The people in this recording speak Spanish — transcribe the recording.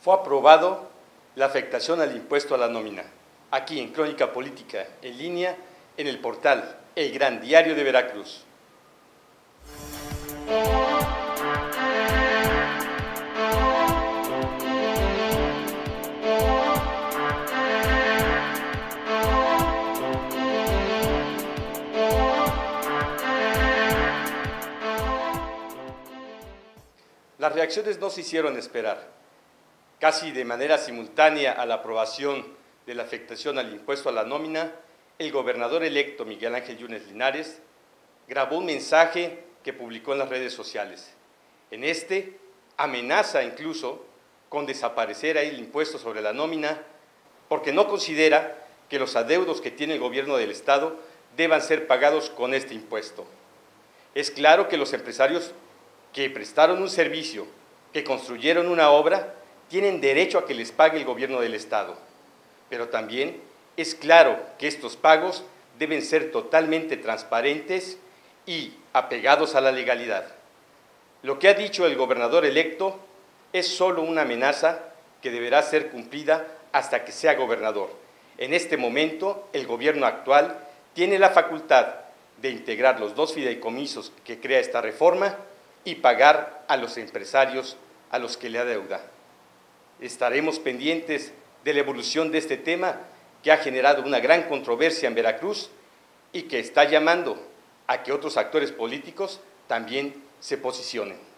fue aprobado la afectación al impuesto a la nómina, aquí en Crónica Política, en línea, en el portal El Gran Diario de Veracruz. Las reacciones no se hicieron esperar. Casi de manera simultánea a la aprobación de la afectación al impuesto a la nómina, el gobernador electo Miguel Ángel Yunes Linares grabó un mensaje que publicó en las redes sociales. En este amenaza incluso con desaparecer ahí el impuesto sobre la nómina porque no considera que los adeudos que tiene el gobierno del Estado deban ser pagados con este impuesto. Es claro que los empresarios que prestaron un servicio, que construyeron una obra, tienen derecho a que les pague el gobierno del Estado. Pero también es claro que estos pagos deben ser totalmente transparentes y apegados a la legalidad. Lo que ha dicho el gobernador electo es solo una amenaza que deberá ser cumplida hasta que sea gobernador. En este momento, el gobierno actual tiene la facultad de integrar los dos fideicomisos que crea esta reforma y pagar a los empresarios a los que le adeuda. Estaremos pendientes de la evolución de este tema que ha generado una gran controversia en Veracruz y que está llamando a que otros actores políticos también se posicionen.